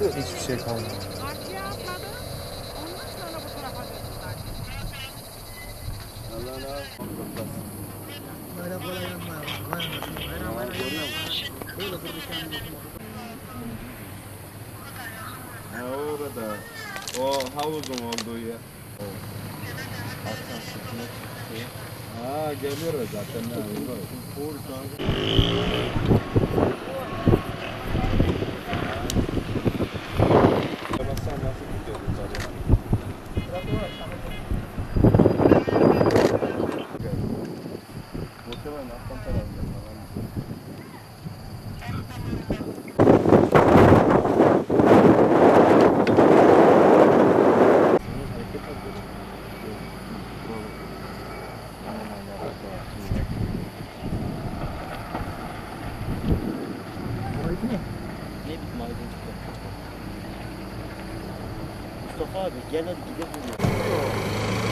Hiçbir şey kalmadı. Arkaya atladı. Ondan sonra bu tarafa döndüler. Allah Allah. Böyle böyle yanma. Böyle böyle yanma. Böyle böyle yanma. Ha orada. O havuzun olduğu yer. Evet. Aslan sütüne çıktı. Ha geliyoruz zaten. Muhtemelen alttan tarafından. Falan. Ne bir maydanoz çıktı. Mustafa abi gel hadi gidelim.